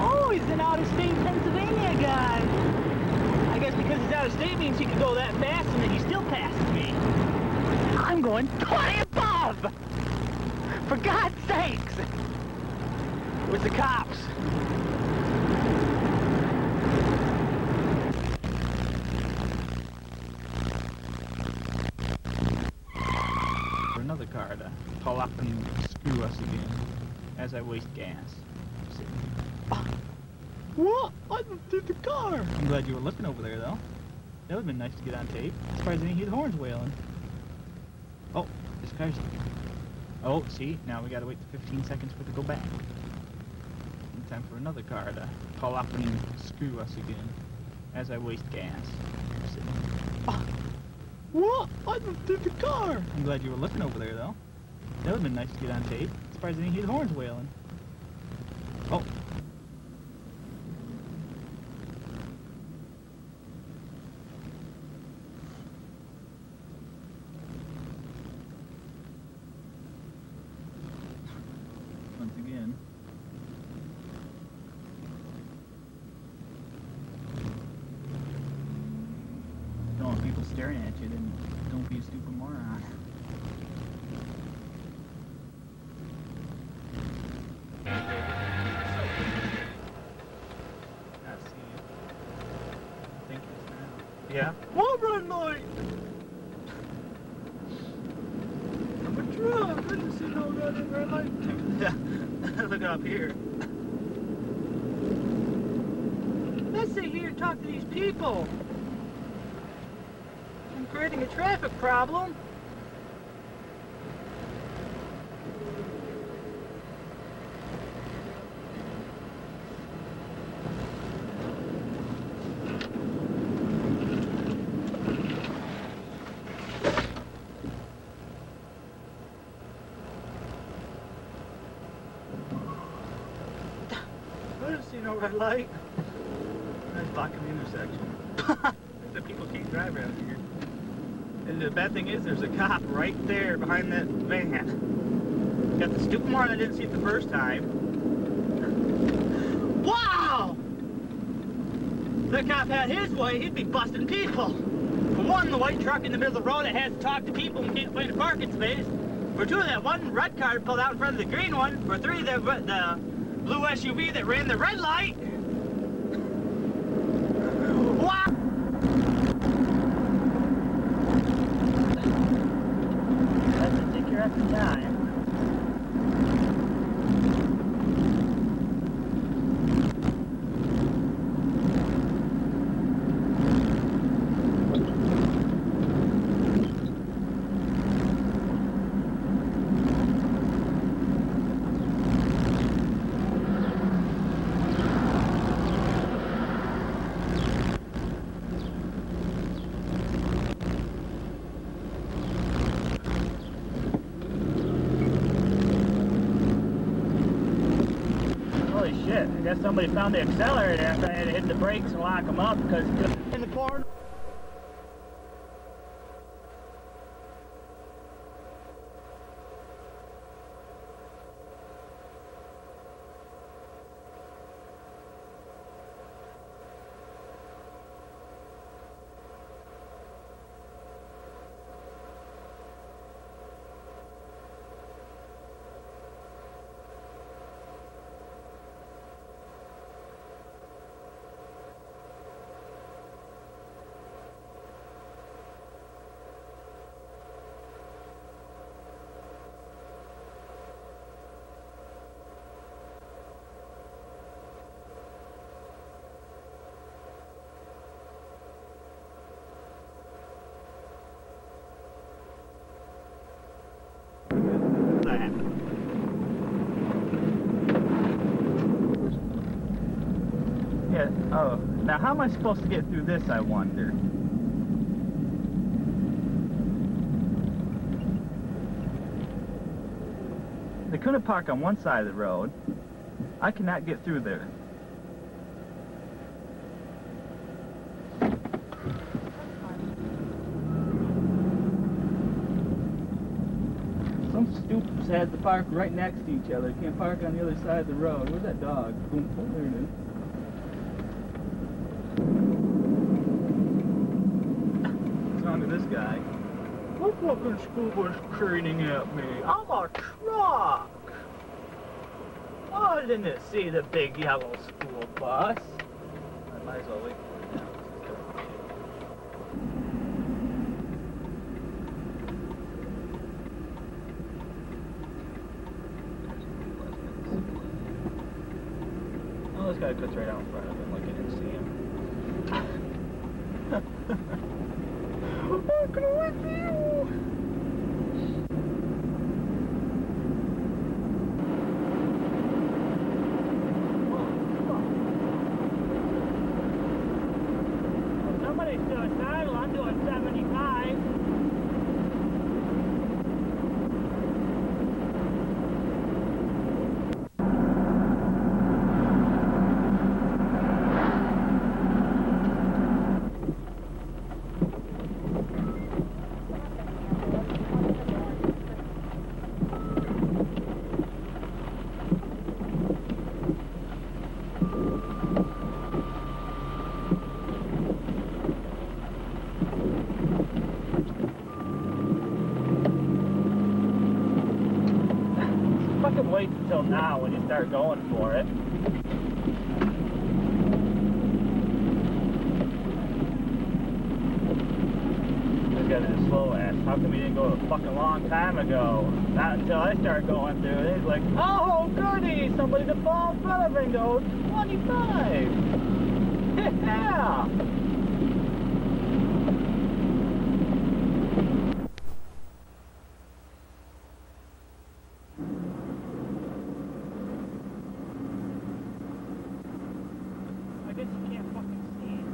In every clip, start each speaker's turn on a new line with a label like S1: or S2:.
S1: Oh, he's an out-of-state Pennsylvania guy. I guess because he's out of state means he can go that fast and then he still passes me. I'm going 20 above! For God's sakes! With the cops. For another car to pull up and us again as I waste gas. What? I did the car! I'm glad you were looking over there, though. That would've been nice to get on tape. Surprised I didn't hear the horns wailing. Oh, this car's... Oh, see? Now we gotta wait 15 seconds for it to go back. In time for another car to pull up and screw us again as I waste gas. Oh, what? I did the car! I'm glad you were looking over there, though. That would've been nice to get on tape. Surprised I didn't hear the horns wailing. Oh, once again. Don't want people staring at you, then don't be a stupid moron. Yeah? What run light? I'm a truck. I didn't see no red, red light. Yeah. Look up here. Let's sit here and talk to these people. I'm creating a traffic problem. See no red light. That's blocking the intersection. the people can't drive around here. And the bad thing is, there's a cop right there behind that van. Got the stupid moron that didn't see it the first time. Wow! If that cop had his way, he'd be busting people. For one, the white truck in the middle of the road that has to talk to people and can't find a parking space. For two, that one red car pulled out in front of the green one. For three, the, the blue SUV that ran the red light. Shit, I guess somebody found the accelerator after I had to hit the brakes and lock them up because in the corner. Yeah, oh, now how am I supposed to get through this, I wonder? They couldn't park on one side of the road. I cannot get through there. Stoops has the park right next to each other. Can't park on the other side of the road. Where's that dog? Boom, oh, there it is. With this guy? What fucking scuba's craning at me? I'm a truck! Oh, I didn't see the big yellow school bus. I might as well wait for it now. Oh, this guy cuts right out in front of him like I didn't see him. Walking with you! Now when you start going for it. This guy is slow ass. How come he didn't go a fucking long time ago? Not until I start going through it. He's like, oh goody, somebody to fall in front of go 25. Yeah. I guess you can't fucking see.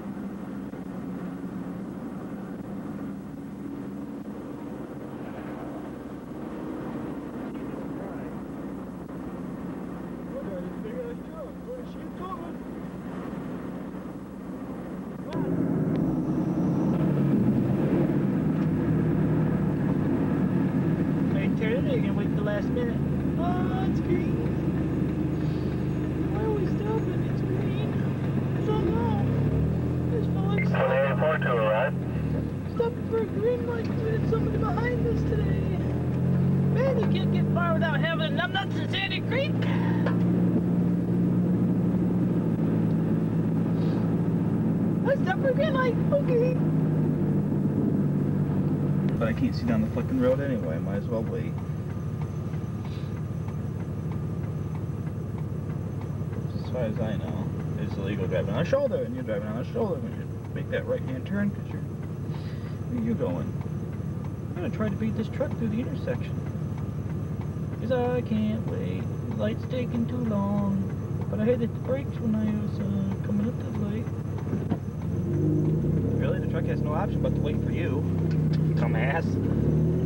S1: Wait, turn it, you're gonna wait till the last minute. Oh, it's green. Why are we stopping? It's green. I don't know. This bollocks.
S2: report to arrive.
S1: Stopping for a green light because there's somebody behind us today. Man, you can't get far without having numbnuts in Sandy Creek. I for a green. Okay. But I can't see down the fucking road anyway. Might as well wait. As far as I know, it's illegal driving on a shoulder, and you're driving on a shoulder when you make that right-hand turn because you're where you going? I'm gonna try to beat this truck through the intersection. Cause I can't wait. The light's taking too long. But I hit the brakes when I was uh, coming up this light. Really? The truck has no option but to wait for you. You dumbass.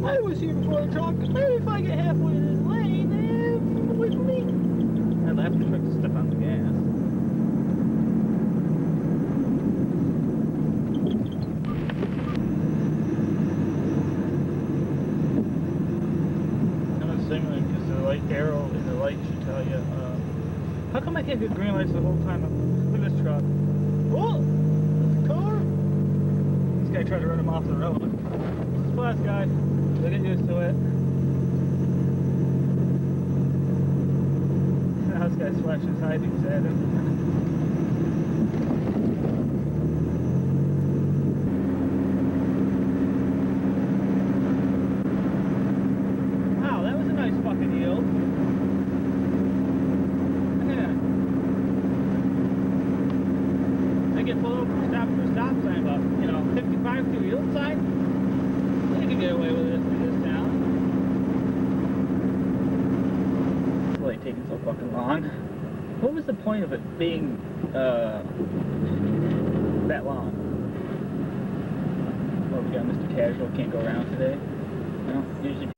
S1: I was here before the truck. Maybe if I get halfway to this lane, then wait for me. I left the truck to step on the gas. I'm assuming because the light arrow in the light should tell you. Uh, how come I can't get green lights the whole time? Look at this truck. Oh, a car. This guy tried to run him off the road. Splash guy. They get used to it. This guy his high beams at him. Wow, that was a nice fucking yield. Yeah. They get pulled over for stopping for a stop sign, but, you know, 55 to a yield sign, they get away with it in this town. Why taking so fucking long? What was the point of it being, uh, that long? Oh, we got Mr. Casual, can't go around today. Well, usually